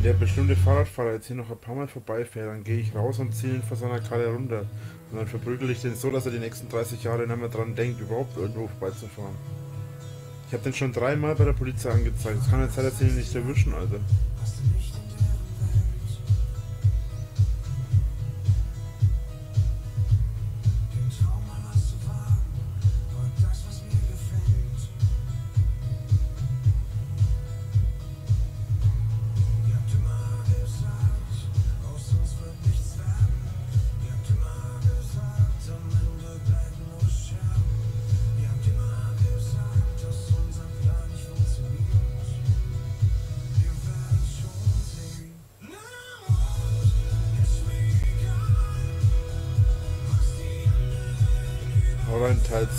Wenn der bestimmte Fahrradfahrer jetzt hier noch ein paar Mal vorbeifährt, dann gehe ich raus und ziehe ihn von seiner Karre runter. Und dann verprügel ich den so, dass er die nächsten 30 Jahre nicht mehr dran denkt, überhaupt irgendwo vorbeizufahren. Ich habe den schon dreimal bei der Polizei angezeigt. Es kann jetzt sein, dass sie ihn nicht erwischen, Alter.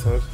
In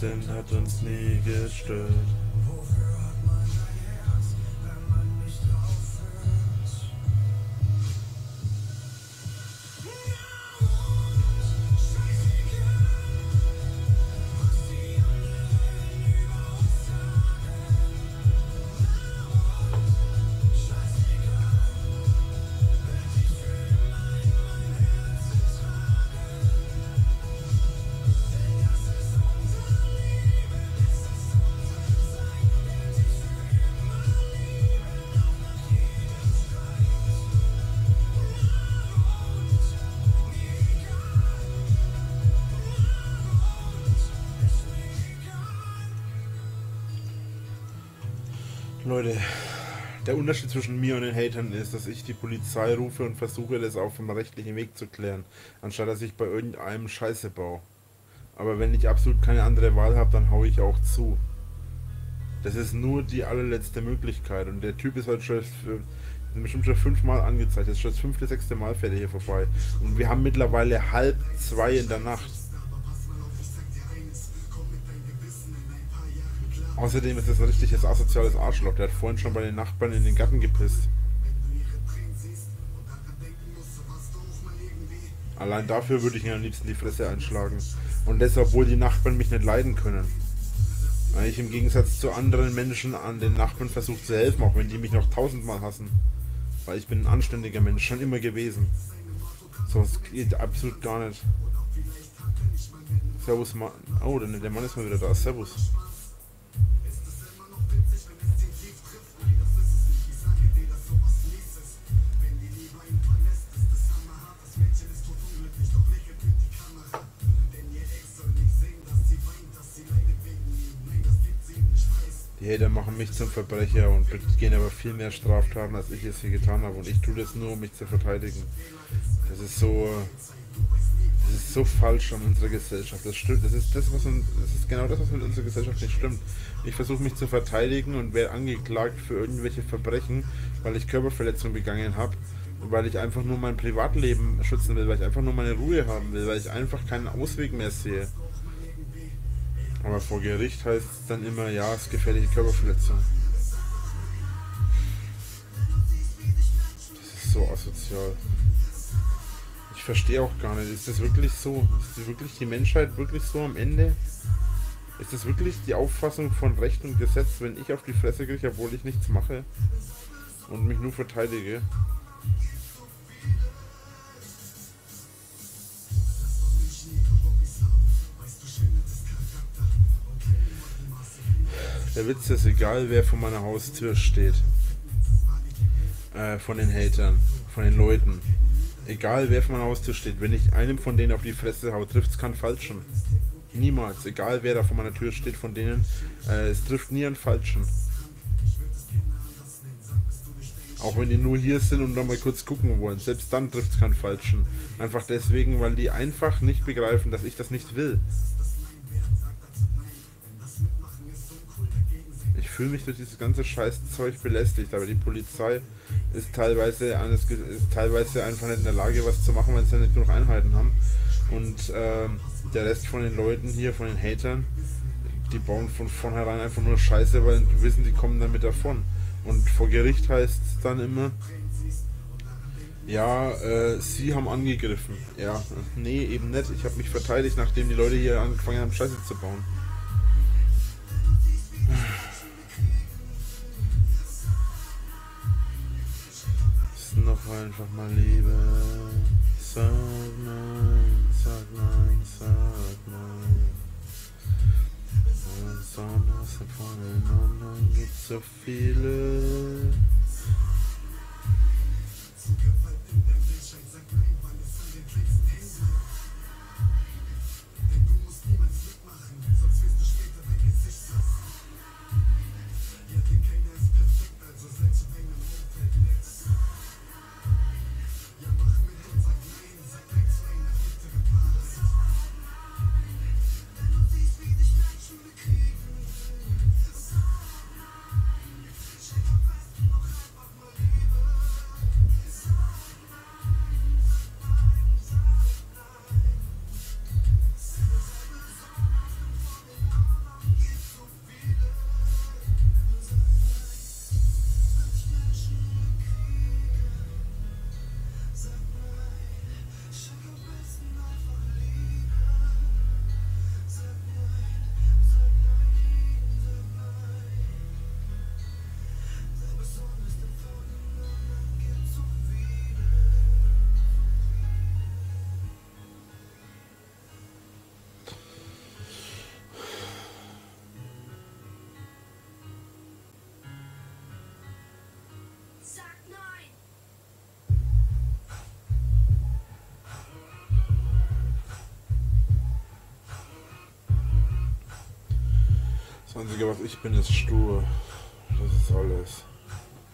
Sind, hat uns nie gestört. Unterschied zwischen mir und den Hatern ist, dass ich die Polizei rufe und versuche, das auf dem rechtlichen Weg zu klären, anstatt dass ich bei irgendeinem Scheiße baue. Aber wenn ich absolut keine andere Wahl habe, dann haue ich auch zu. Das ist nur die allerletzte Möglichkeit. Und der Typ ist halt schon bestimmt schon fünfmal angezeigt. Das ist schon das fünfte, sechste Mal fährt er hier vorbei. Und wir haben mittlerweile halb zwei in der Nacht. Außerdem ist das ein richtiges asoziales Arschloch. Der hat vorhin schon bei den Nachbarn in den Garten gepisst. Allein dafür würde ich ihm am liebsten die Fresse einschlagen. Und das, obwohl die Nachbarn mich nicht leiden können. Weil ich im Gegensatz zu anderen Menschen an den Nachbarn versuche zu helfen, auch wenn die mich noch tausendmal hassen. Weil ich bin ein anständiger Mensch, schon immer gewesen. So, es geht absolut gar nicht. Servus, Mann. Oh, der Mann ist mal wieder da. Servus. Die Hater machen mich zum Verbrecher und begehen aber viel mehr Straftaten, als ich es hier getan habe. Und ich tue das nur, um mich zu verteidigen. Das ist so. Das ist so falsch an unserer Gesellschaft. Das stimmt. Das ist das, was das ist genau das, was mit unserer Gesellschaft nicht stimmt. Ich versuche mich zu verteidigen und werde angeklagt für irgendwelche Verbrechen, weil ich Körperverletzungen begangen habe weil ich einfach nur mein Privatleben schützen will, weil ich einfach nur meine Ruhe haben will, weil ich einfach keinen Ausweg mehr sehe. Aber vor Gericht heißt es dann immer, ja, es ist gefährliche Körperverletzung. Das ist so asozial. Ich verstehe auch gar nicht, ist das wirklich so? Ist wirklich die Menschheit wirklich so am Ende? Ist das wirklich die Auffassung von Recht und Gesetz, wenn ich auf die Fresse kriege, obwohl ich nichts mache und mich nur verteidige? Der Witz ist, egal wer vor meiner Haustür steht, äh, von den Hatern, von den Leuten, egal wer vor meiner Haustür steht, wenn ich einem von denen auf die Fresse haue, trifft es keinen Falschen. Niemals, egal wer da vor meiner Tür steht, von denen, äh, es trifft nie einen Falschen. Auch wenn die nur hier sind und dann mal kurz gucken wollen. Selbst dann trifft es keinen Falschen. Einfach deswegen, weil die einfach nicht begreifen, dass ich das nicht will. Fühle mich durch dieses ganze Scheißzeug belästigt, aber die Polizei ist teilweise, ist teilweise einfach nicht in der Lage, was zu machen, wenn sie nicht genug Einheiten haben. Und äh, der Rest von den Leuten hier, von den Hatern, die bauen von vornherein einfach nur Scheiße, weil die wissen, die kommen damit davon. Und vor Gericht heißt es dann immer, ja, äh, sie haben angegriffen. Ja, nee, eben nicht. Ich habe mich verteidigt, nachdem die Leute hier angefangen haben, Scheiße zu bauen. Noch einfach mal Liebe. Sag nein, sag nein, sag nein. Besonders voneinander gibt's so viele. Das Einzige, was ich bin, ist stur. Das ist alles.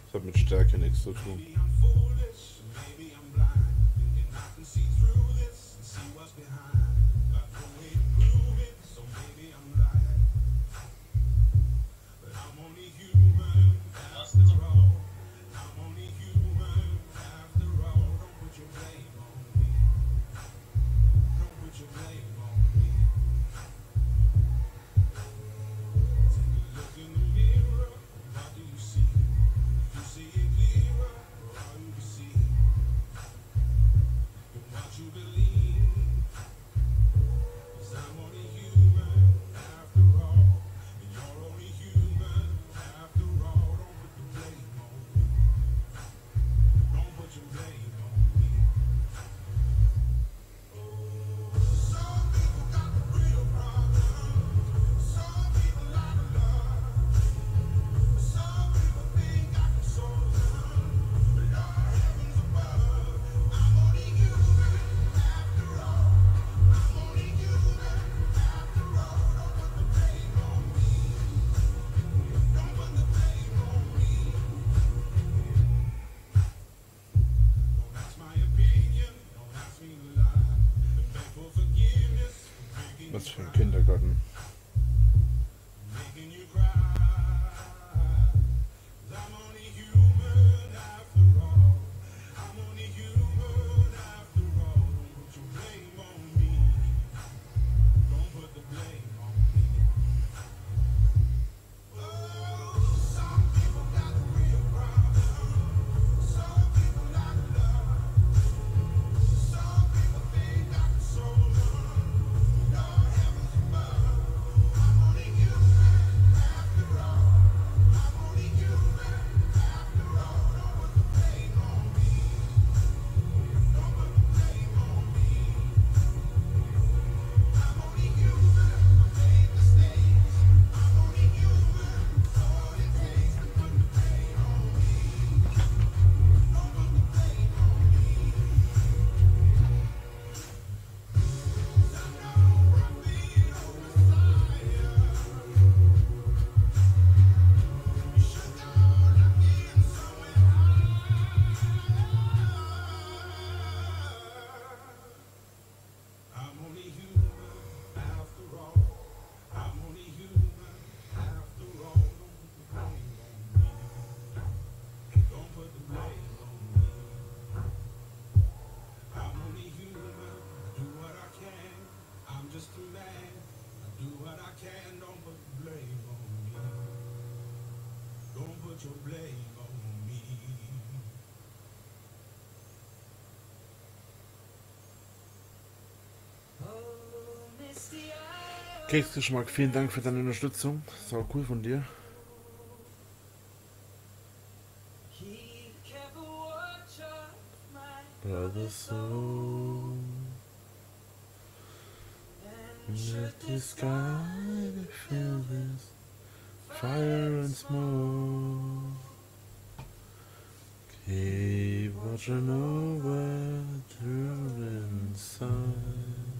Das hat mit Stärke nichts zu tun. Was für ein Kindergarten. Keksgeschmack, vielen Dank für deine Unterstützung. Sau cool von dir. Brother soul, let the sky fill this fire and smoke. Keep watching over through inside.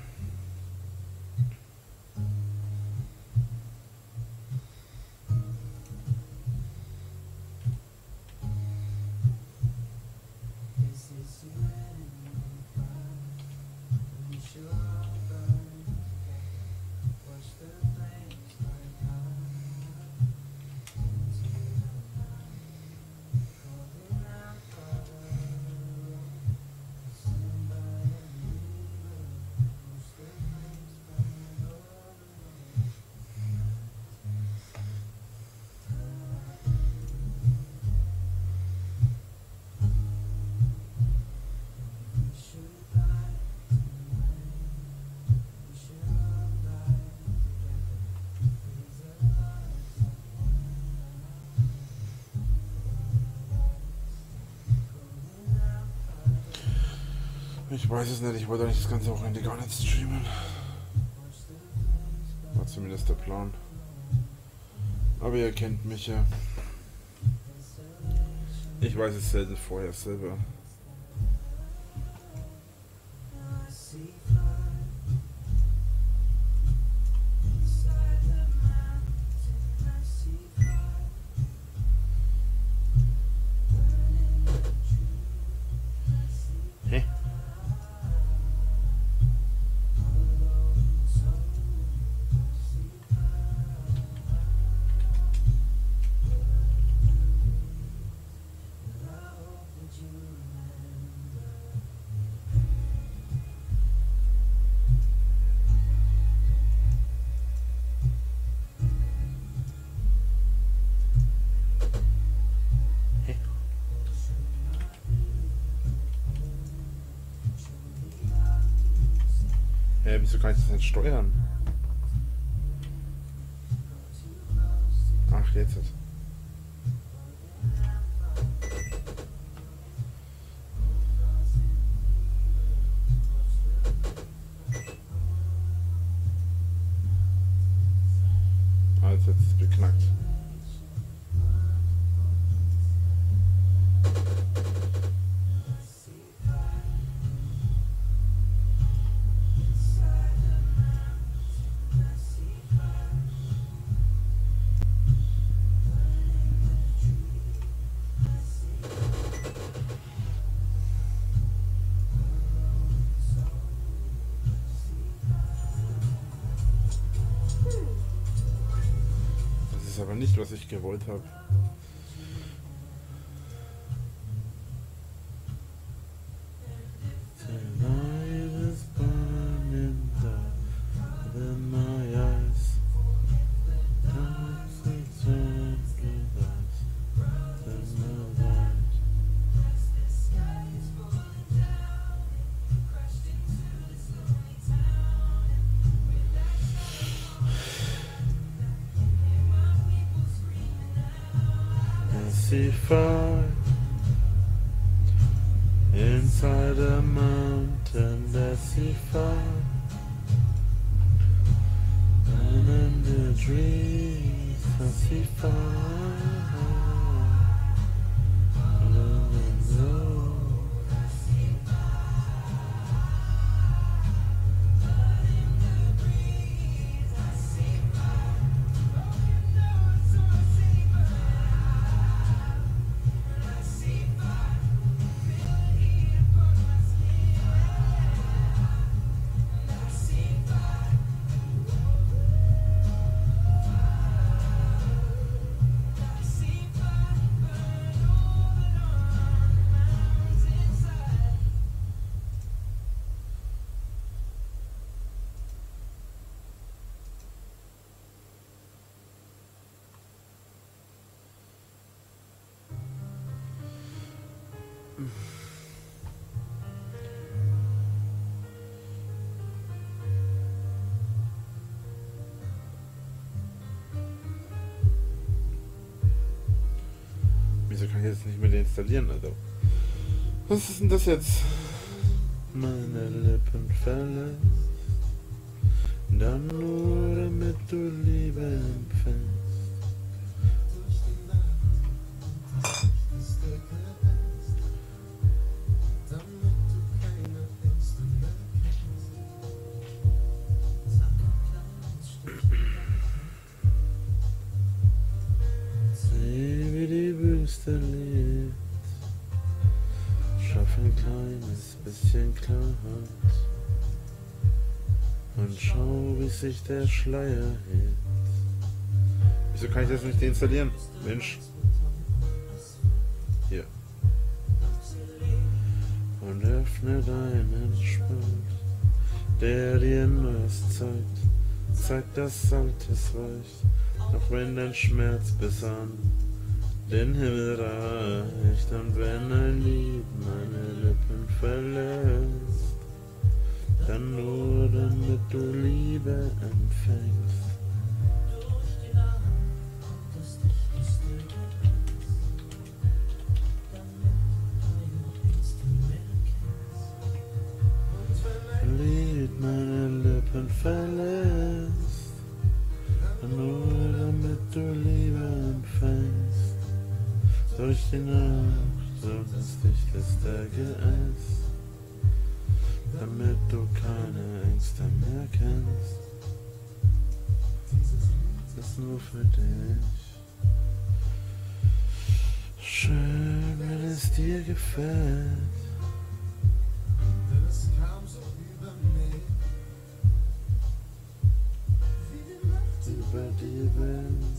weiß es nicht, ich wollte eigentlich das ganze Wochenende gar nicht streamen. War zumindest der Plan. Aber ihr kennt mich ja. Ich weiß es selten vorher selber. Kann ich das nicht steuern? Gewollt habe. Far deinstallieren, also? Was ist denn das jetzt? Meine Lippen verlässt, dann nur damit du Liebe empfängst. Sieh, wie die Klarheit. Und schau, wie sich der Schleier hebt. Wieso kann ich das nicht deinstallieren? Mensch. Hier. Und öffne deinen Spalt, der dir Neues zeigt. Zeigt, dass Altes weicht, auch wenn dein Schmerz bis den Himmel reicht. Und wenn ein Lied meine Lippen verlässt, dann nur damit du Liebe empfängst. Nacht, so das Tage ist, damit du keine Ängste mehr kennst. Das ist nur für dich. Schön, wenn es dir gefällt. Über die Welt.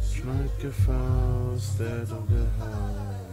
Schneit Gefahr aus der Dunkelheit.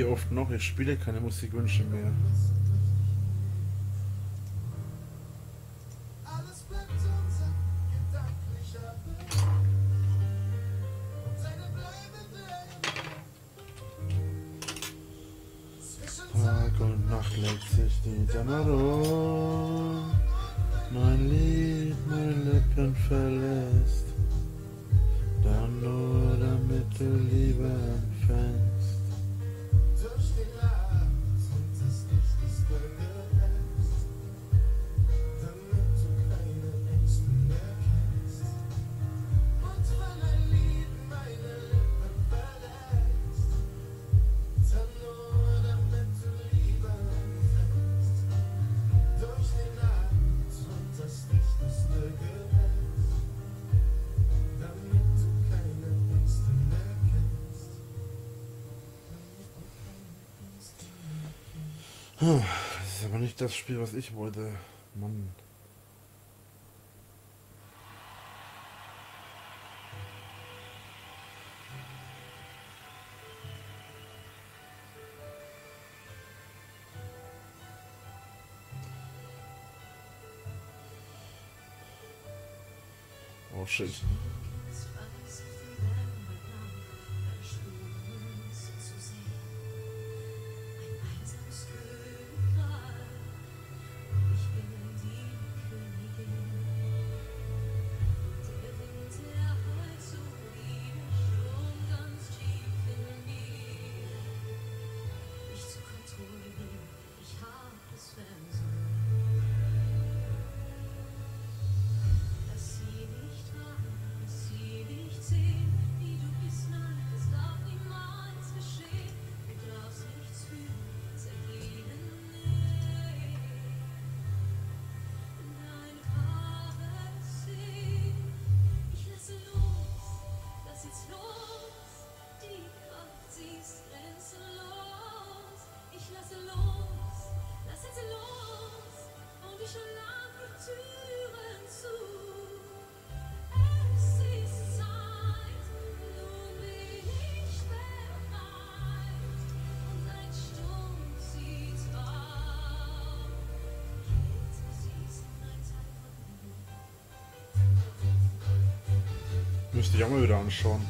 wie oft noch, ich spiele keine Musikwünsche mehr. das Spiel, was ich wollte. Mann. Oh shit. Müsste ich auch mal wieder anschauen.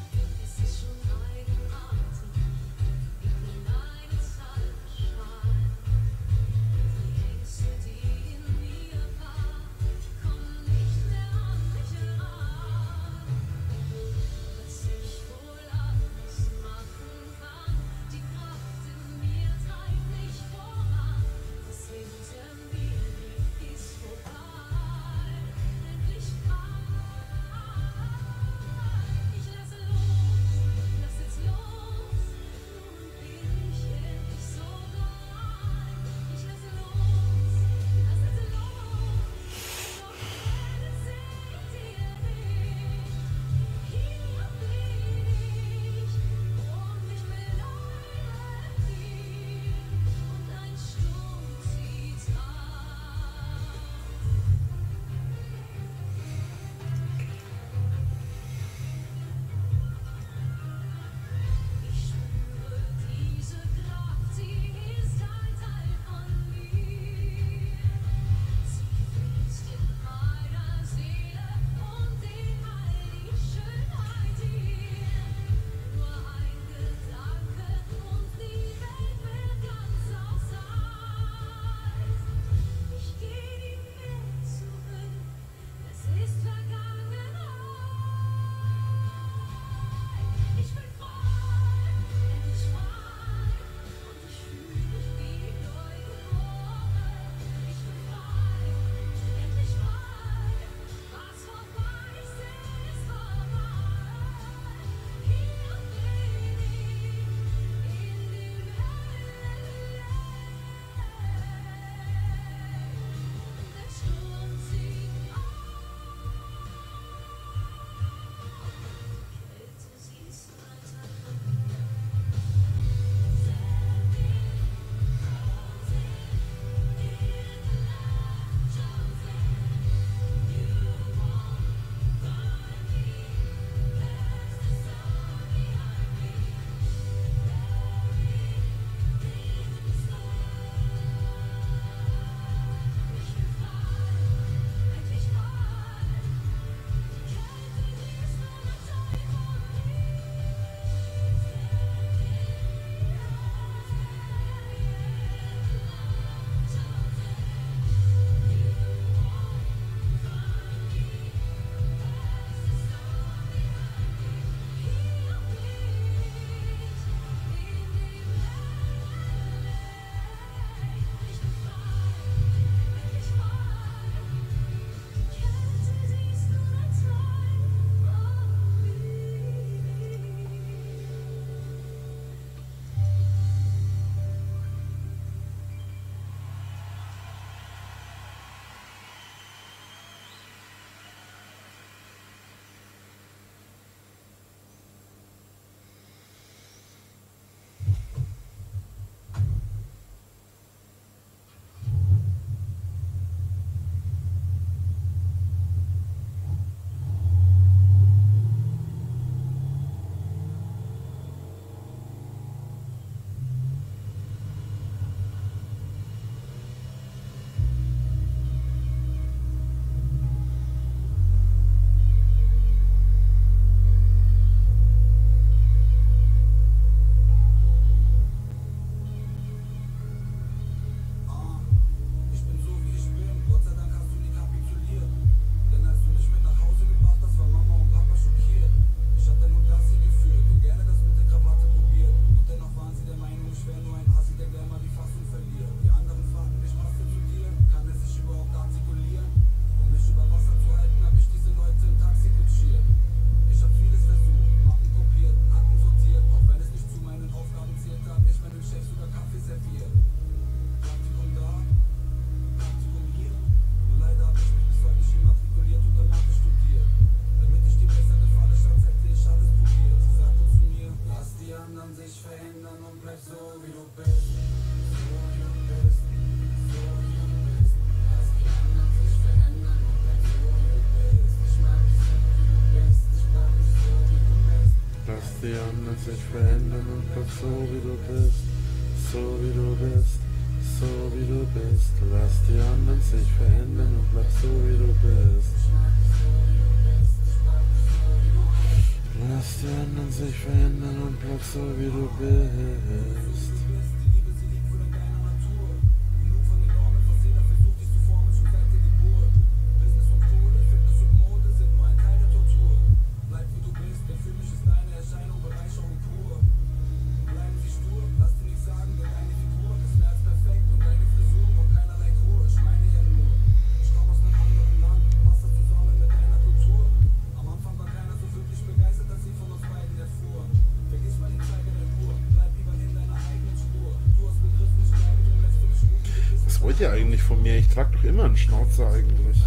So wie du bist, so wie du bist, so wie du bist. Lass die anderen sich verändern und bleib so wie du bist. Lass die anderen sich verändern und bleib so wie du bist. Von mir? Ich trag doch immer einen Schnauzer eigentlich.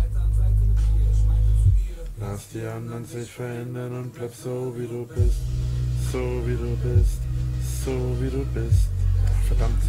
Lass die anderen sich verändern und bleib so wie du bist. So wie du bist. So wie du bist. Verdammt.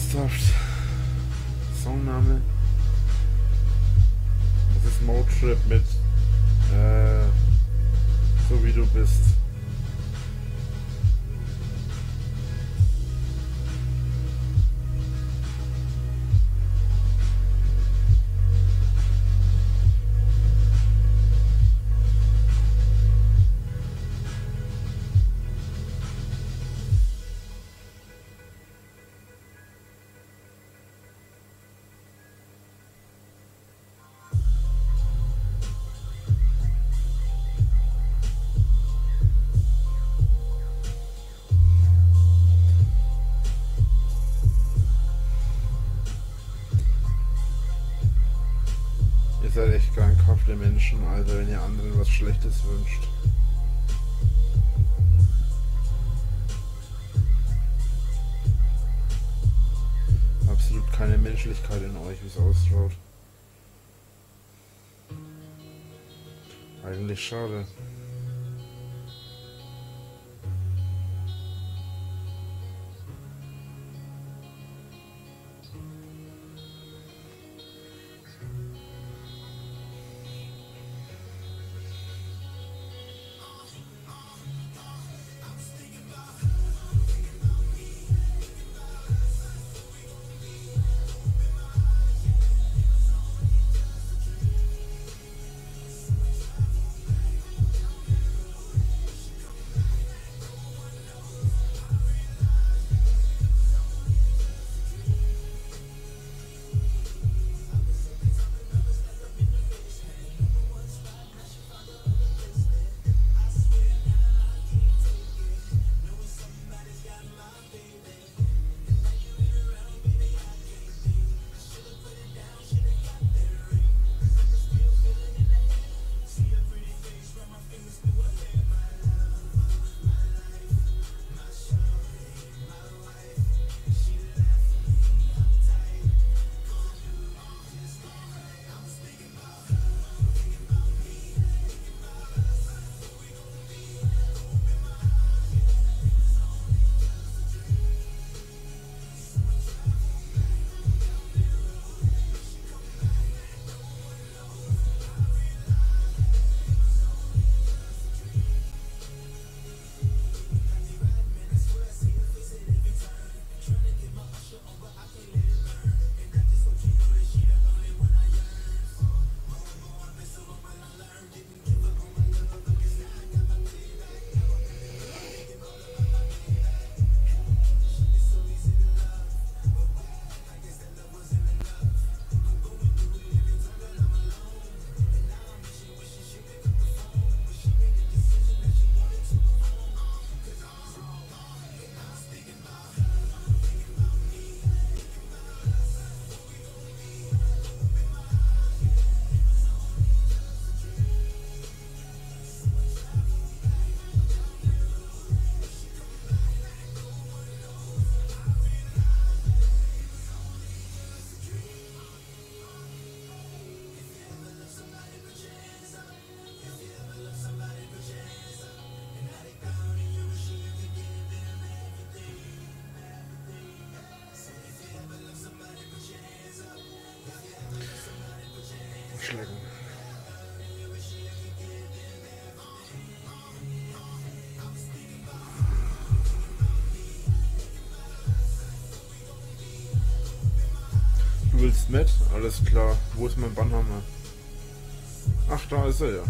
Ernsthaft. Songname. Das ist Motrip mit äh, So wie du bist. Menschen, Alter, wenn ihr anderen was Schlechtes wünscht. Absolut keine Menschlichkeit in euch, wie es ausschaut. Eigentlich schade. Schlecken. Du willst mit? Alles klar. Wo ist mein Bannhammer? Ach, da ist er ja.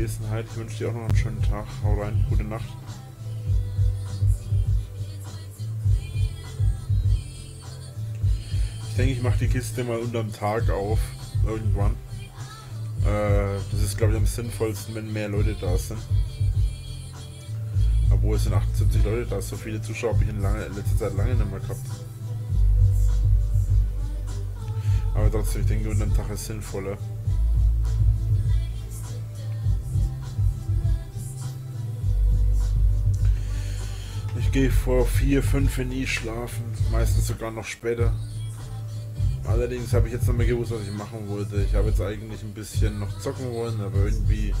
Anwesenheit. Ich wünsche dir auch noch einen schönen Tag. Hau rein. Gute Nacht. Ich denke, ich mache die Kiste mal unterm Tag auf. Irgendwann. Äh, das ist, glaube ich, am sinnvollsten, wenn mehr Leute da sind. Obwohl es sind 78 Leute da. So viele Zuschauer habe ich in, lange, in letzter Zeit lange nicht mehr gehabt. Aber trotzdem, ich denke, unterm Tag ist sinnvoller. Ich gehe vor 4, 5 nie schlafen, meistens sogar noch später. Allerdings habe ich jetzt noch mal gewusst, was ich machen wollte. Ich habe jetzt eigentlich ein bisschen noch zocken wollen, aber irgendwie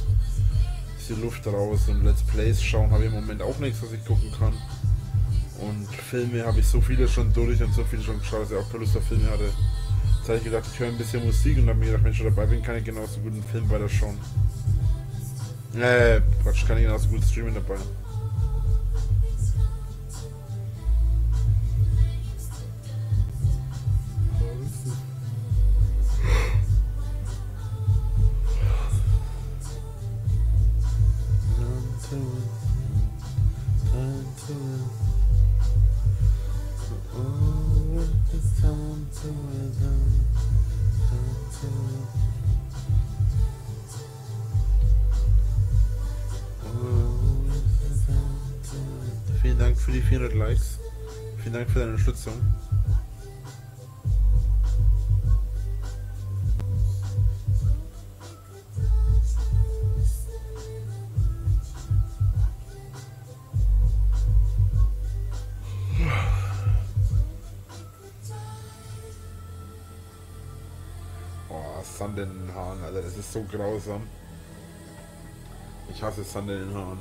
ist die Luft raus und Let's Plays schauen habe ich im Moment auch nichts, was ich gucken kann. Und Filme habe ich so viele schon durch und so viele schon geschaut, dass ich auch keine Lust auf Filme hatte. Jetzt habe ich gedacht, ich höre ein bisschen Musik und habe mir gedacht, wenn ich schon dabei bin, kann ich genauso gut einen Film weiter schauen. Äh, Quatsch, kann ich genauso gut streamen dabei. Unterstützung. Oh, Sand in den Haaren, Alter, das ist so grausam. Ich hasse Sand in den Haaren.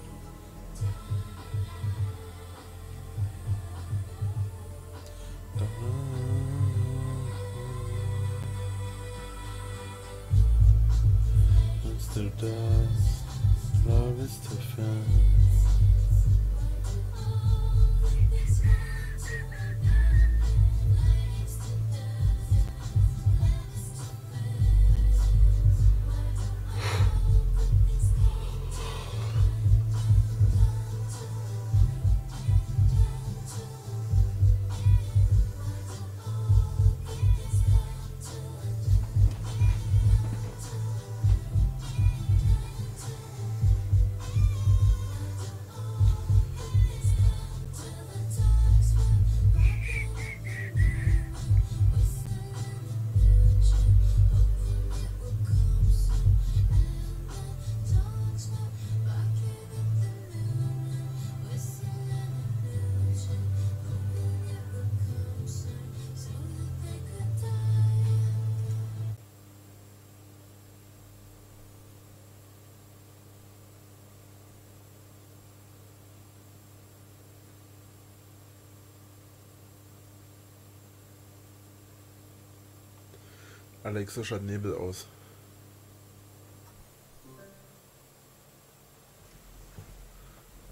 Alexa schaut Nebel aus.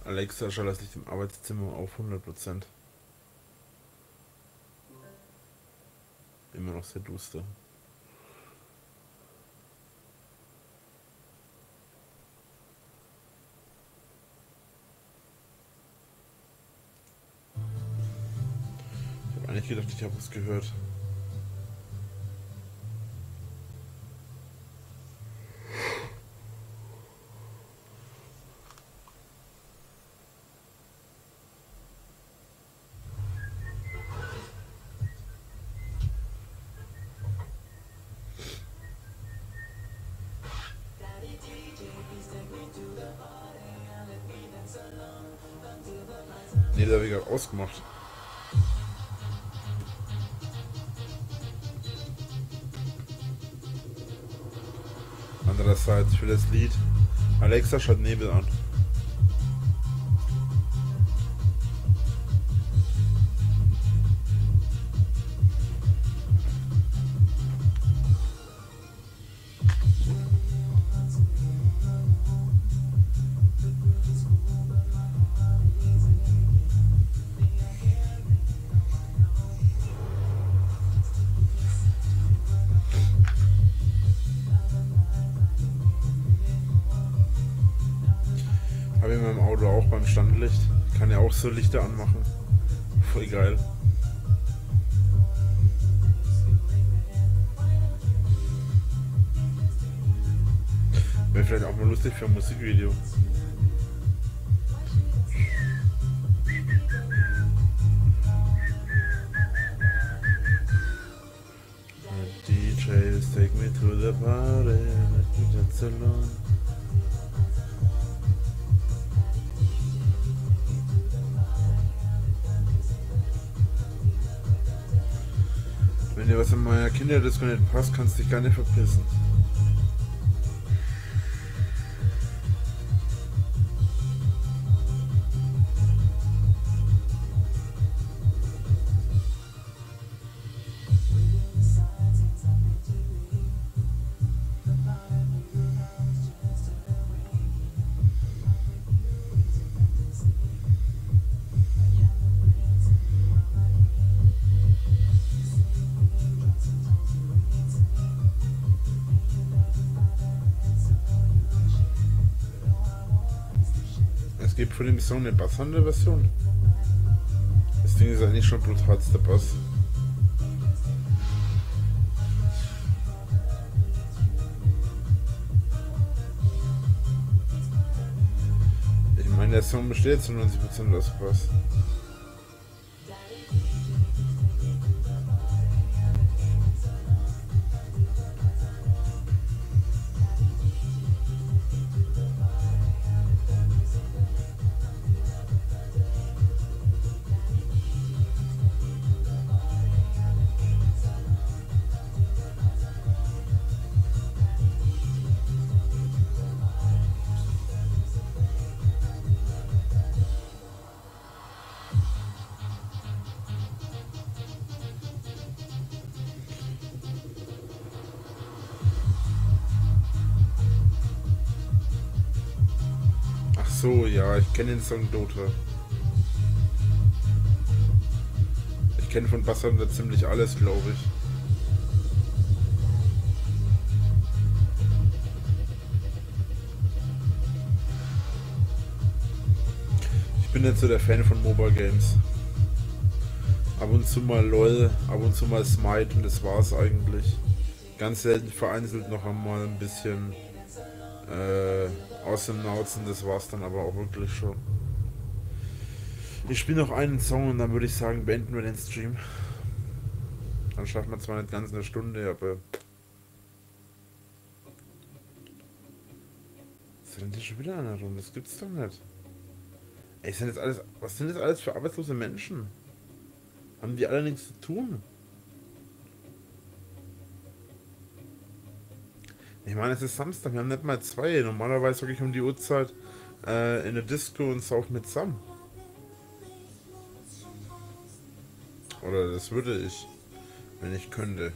Alexa schalt das Licht im Arbeitszimmer auf 100%. Immer noch sehr duster. Ich habe eigentlich gedacht, ich habe was gehört. Ausgemacht. Andererseits für das Lied Alexa schaut Nebel an. So Lichter anmachen. Voll geil. Wäre vielleicht auch mal lustig für ein Musikvideo. Was in meiner Kinderdisco nicht passt, kannst du dich gar nicht verpissen. Dem Song eine Basshandel-Version. Das Ding ist eigentlich schon brutalster Bass. Ich meine, der Song besteht zu 90% aus Bass. Kenne den Song Dota. Ich kenne von Basshandel ziemlich alles, glaube ich. Ich bin nicht so der Fan von Mobile Games. Ab und zu mal LOL, ab und zu mal Smite und das war's eigentlich. Ganz selten vereinzelt noch einmal ein bisschen äh, aus dem Nauzen, das war's dann aber auch wirklich schon. Ich spiele noch einen Song und dann würde ich sagen, beenden wir den Stream. Dann schaffen wir zwar nicht ganz eine Stunde, aber. Was rennt hier schon wieder einer rum? Das gibt's doch nicht. Ey, sind das alles. Was sind das alles für arbeitslose Menschen? Haben die alle nichts zu tun? Ich meine, es ist Samstag, wir haben nicht mal zwei. Normalerweise sage ich um die Uhrzeit äh, in der Disco und sauf mit Sam. Oder das würde ich, wenn ich könnte.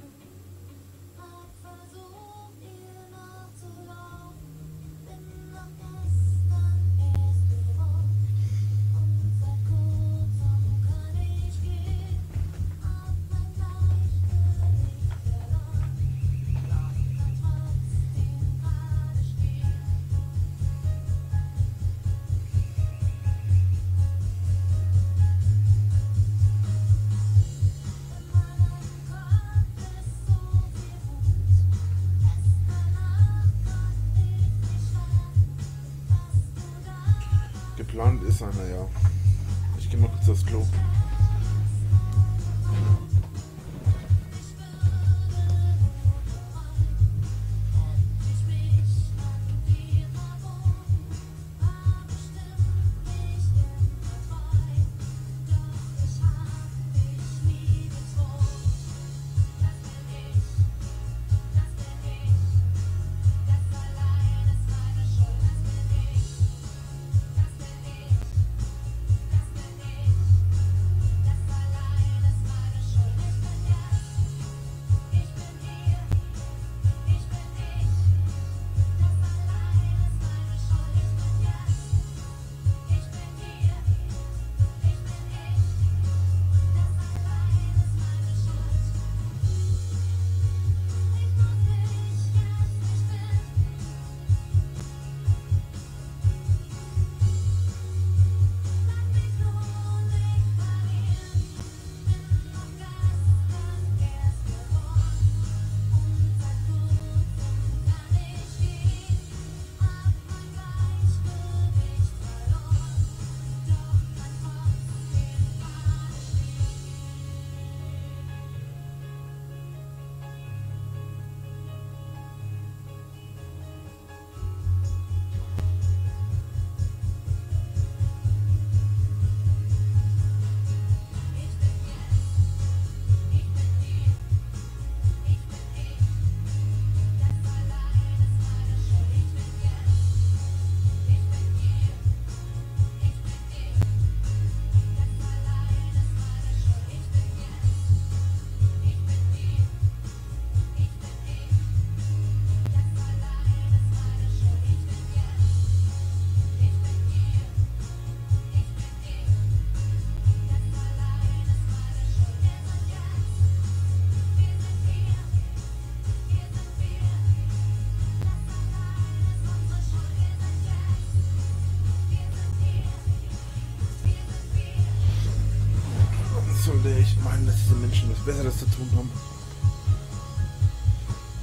Besseres zu tun haben.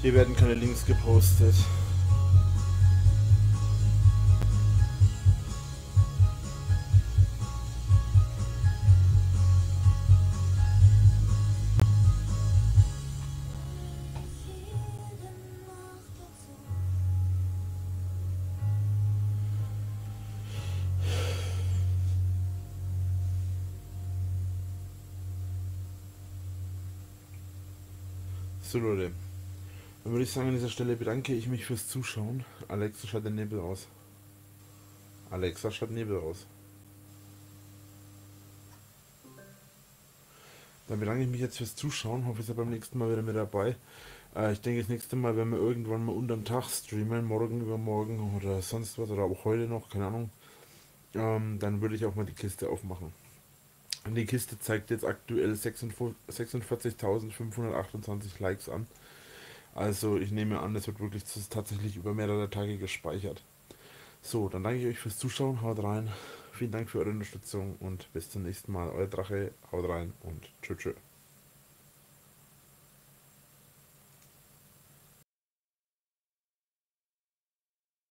Hier werden keine Links gepostet. So Leute, dann würde ich sagen, an dieser Stelle bedanke ich mich fürs Zuschauen. Alexa, schalt den Nebel aus. Alexa, schalt Nebel aus. Dann bedanke ich mich jetzt fürs Zuschauen. Hoffe, ihr seid beim nächsten Mal wieder mit dabei. Äh, ich denke, das nächste Mal werden wir irgendwann mal unterm Tag streamen. Morgen, übermorgen oder sonst was. Oder auch heute noch, keine Ahnung. Ähm, dann würde ich auch mal die Kiste aufmachen. Die Kiste zeigt jetzt aktuell 46.528 Likes an. Also ich nehme an, es wird wirklich tatsächlich über mehrere Tage gespeichert. So, dann danke ich euch fürs Zuschauen. Haut rein. Vielen Dank für eure Unterstützung und bis zum nächsten Mal. Euer Drache. Haut rein und tschüss. tschüss.